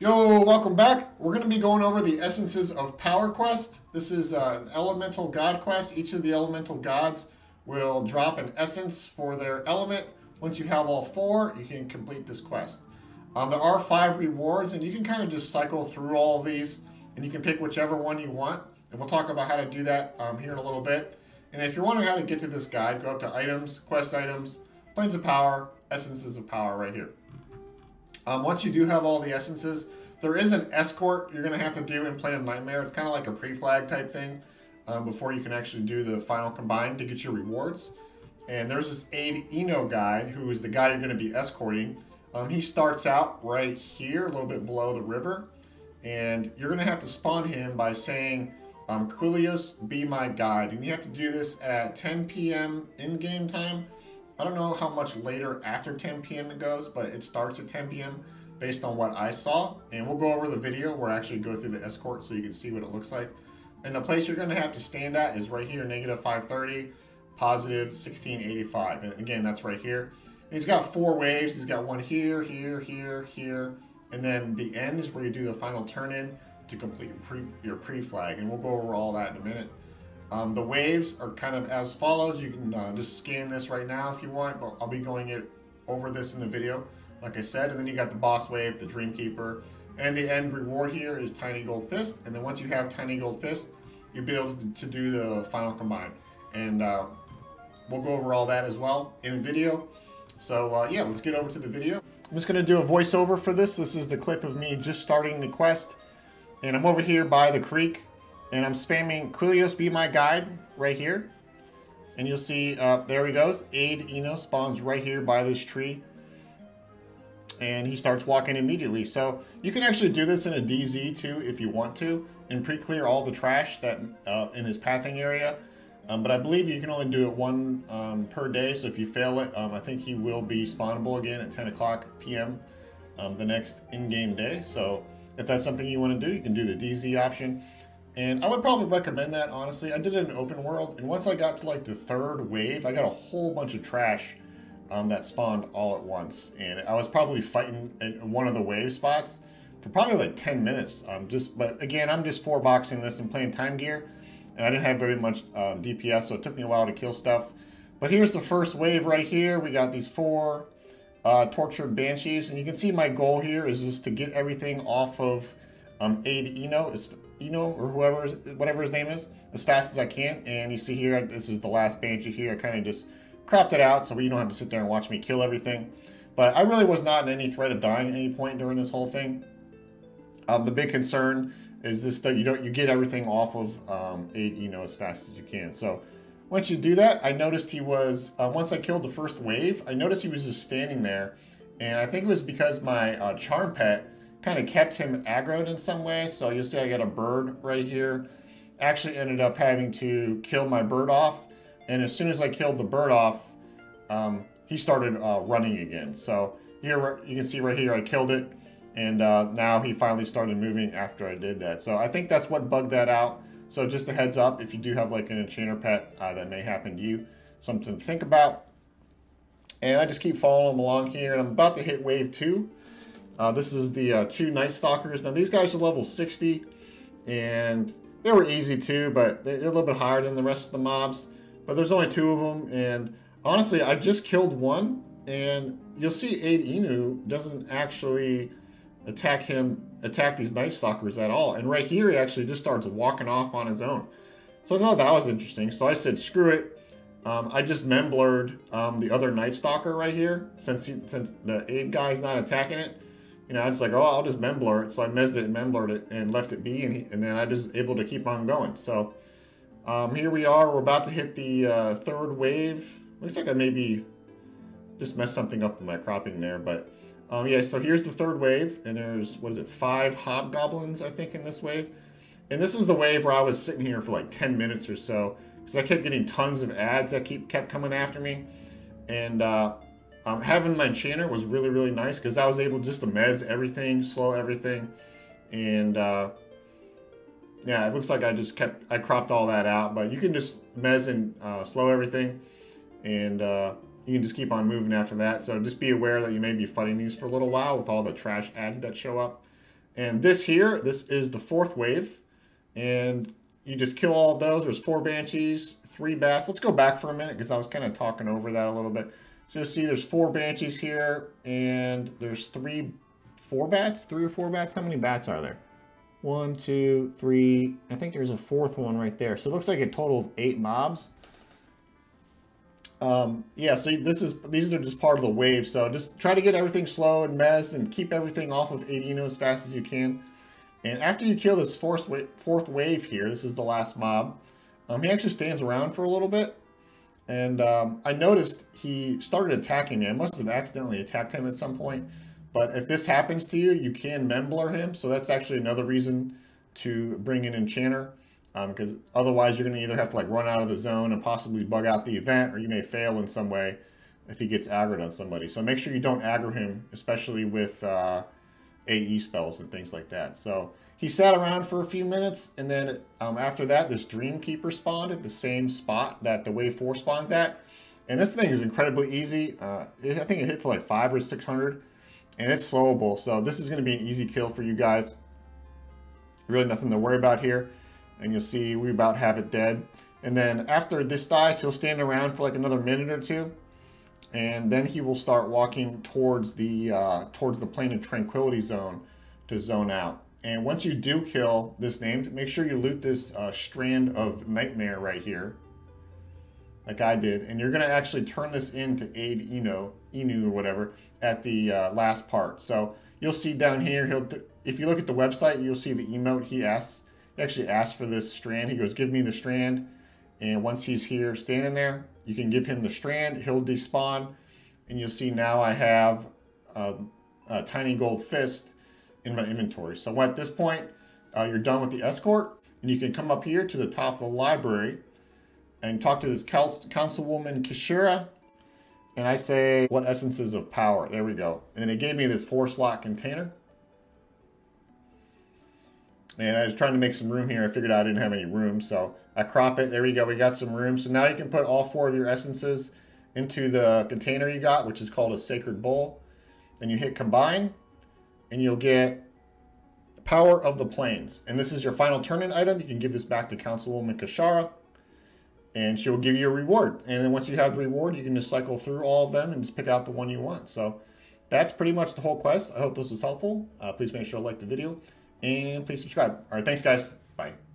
Yo, welcome back. We're going to be going over the essences of Power Quest. This is uh, an elemental god quest. Each of the elemental gods will drop an essence for their element. Once you have all four, you can complete this quest. Um, there are five rewards, and you can kind of just cycle through all these, and you can pick whichever one you want. And we'll talk about how to do that um, here in a little bit. And if you're wondering how to get to this guide, go up to Items, Quest Items, Planes of Power, Essences of Power right here. Um, once you do have all the essences, there is an escort you're going to have to do in Plane of Nightmare. It's kind of like a pre-flag type thing um, before you can actually do the final combine to get your rewards. And there's this Aid Eno guy who is the guy you're going to be escorting. Um, he starts out right here, a little bit below the river. And you're going to have to spawn him by saying, um, Quellious, be my guide. And you have to do this at 10 p.m. in-game time. I don't know how much later after 10 p.m. it goes, but it starts at 10 p.m. based on what I saw. And we'll go over the video where I actually go through the escort so you can see what it looks like. And the place you're going to have to stand at is right here, negative 530, positive 1685. And again, that's right here. And he's got four waves. He's got one here, here, here, here. And then the end is where you do the final turn in to complete your pre-flag. And we'll go over all that in a minute. Um, the waves are kind of as follows. You can uh, just scan this right now if you want, but I'll be going it over this in the video, like I said. And then you got the boss wave, the Dreamkeeper, and the end reward here is Tiny Gold Fist. And then once you have Tiny Gold Fist, you'll be able to, to do the final combine. And uh, we'll go over all that as well in a video. So uh, yeah, let's get over to the video. I'm just gonna do a voiceover for this. This is the clip of me just starting the quest. And I'm over here by the creek and I'm spamming Quellious be my guide right here. And you'll see, uh, there he goes. Aid Eno spawns right here by this tree. And he starts walking immediately. So you can actually do this in a DZ too if you want to. And pre-clear all the trash that uh, in his pathing area. Um, but I believe you can only do it one um, per day. So if you fail it, um, I think he will be spawnable again at 10 o'clock p.m. Um, the next in-game day. So if that's something you want to do, you can do the DZ option. And I would probably recommend that, honestly. I did it in open world, and once I got to like the third wave, I got a whole bunch of trash um, that spawned all at once. And I was probably fighting in one of the wave spots for probably like 10 minutes. Um, just, But again, I'm just four boxing this and playing time gear, and I didn't have very much um, DPS, so it took me a while to kill stuff. But here's the first wave right here. We got these four uh, tortured banshees, and you can see my goal here is just to get everything off of um, Aid Eno. It's Eno or whoever, whatever his name is, as fast as I can. And you see here, this is the last Banshee here. I kind of just cropped it out so you don't have to sit there and watch me kill everything. But I really was not in any threat of dying at any point during this whole thing. Um, the big concern is this that you don't you get everything off of um, Aid Eno as fast as you can. So once you do that, I noticed he was uh, once I killed the first wave. I noticed he was just standing there, and I think it was because my uh, charm pet kind of kept him aggroed in some way. So you'll see I got a bird right here. Actually ended up having to kill my bird off. And as soon as I killed the bird off, um, he started uh, running again. So here you can see right here I killed it. And uh, now he finally started moving after I did that. So I think that's what bugged that out. So just a heads up, if you do have like an enchanter pet, uh, that may happen to you. Something to think about. And I just keep following along here. And I'm about to hit wave two. Uh, this is the uh, two Night Stalkers. Now these guys are level 60, and they were easy too, but they're a little bit higher than the rest of the mobs. But there's only two of them, and honestly, I just killed one, and you'll see Aid Eno doesn't actually attack him, attack these Night Stalkers at all. And right here, he actually just starts walking off on his own. So I thought that was interesting. So I said, screw it. Um, I just memblurred um, the other Night Stalker right here, since he, since the Aid guy's not attacking it you know, it's like, oh, I'll just memblur it. So I mezzed it and memblurred it and left it be, and, he, and then I just able to keep on going. So um, here we are. We're about to hit the uh, third wave. Looks like I maybe just messed something up with my cropping there, but um, yeah. So here's the third wave, and there's what is it, five hobgoblins I think in this wave, and this is the wave where I was sitting here for like 10 minutes or so because I kept getting tons of ads that keep kept coming after me, and uh, um, having my enchanter was really, really nice because I was able just to mez everything, slow everything, and uh, yeah, it looks like I just kept, I cropped all that out, but you can just mez and uh, slow everything, and uh, you can just keep on moving after that. So just be aware that you may be fighting these for a little while with all the trash ads that show up. And this here, this is the fourth wave. And you just kill all of those. There's four banshees, three bats. Let's go back for a minute because I was kind of talking over that a little bit. So see there's four banshees here and there's three, four bats, three or four bats. How many bats are there? One, two, three. I think there's a fourth one right there. So it looks like a total of eight mobs. Um, yeah, so this is these are just part of the wave. So just try to get everything slow and mess and keep everything off of Adino as fast as you can. And after you kill this fourth wave, fourth wave here, this is the last mob, um, he actually stands around for a little bit. And um, I noticed he started attacking me. I must have accidentally attacked him at some point. But if this happens to you, you can Memblur him. So that's actually another reason to bring in Enchanter. Because um, otherwise you're going to either have to like run out of the zone and possibly bug out the event, or you may fail in some way if he gets aggroed on somebody. So make sure you don't aggro him, especially with uh, AE spells and things like that. So he sat around for a few minutes, and then um, after that, this Dreamkeeper spawned at the same spot that the Wave 4 spawns at. And this thing is incredibly easy. Uh, it, I think it hit for like 5 or 600, and it's slowable. So this is going to be an easy kill for you guys. Really nothing to worry about here. And you'll see we about have it dead. And then after this dies, he'll stand around for like another minute or two. And then he will start walking towards the uh, towards the plane of tranquility zone to zone out. And once you do kill this named, make sure you loot this uh, strand of nightmare right here, like I did. And you're going to actually turn this in to aid Eno, Inu or whatever, at the uh, last part. So you'll see down here, he'll if you look at the website, you'll see the emote he asks. He actually asks for this strand. He goes, give me the strand. And once he's here standing there, you can give him the strand. He'll despawn. And you'll see now I have um, a tiny gold fist in my inventory. So at this point, uh, you're done with the escort, and you can come up here to the top of the library and talk to this councilwoman Kishira. And I say, what essences of power? There we go. And then it gave me this four slot container. And I was trying to make some room here. I figured out I didn't have any room. So I crop it. There we go. We got some room. So now you can put all four of your essences into the container you got, which is called a sacred bowl. And you hit combine and you'll get Power of the Planes. And this is your final turn-in item. You can give this back to Councilwoman Kashara, and she will give you a reward. And then once you have the reward, you can just cycle through all of them and just pick out the one you want. So that's pretty much the whole quest. I hope this was helpful. Uh, please make sure to like the video, and please subscribe. All right, thanks, guys. Bye.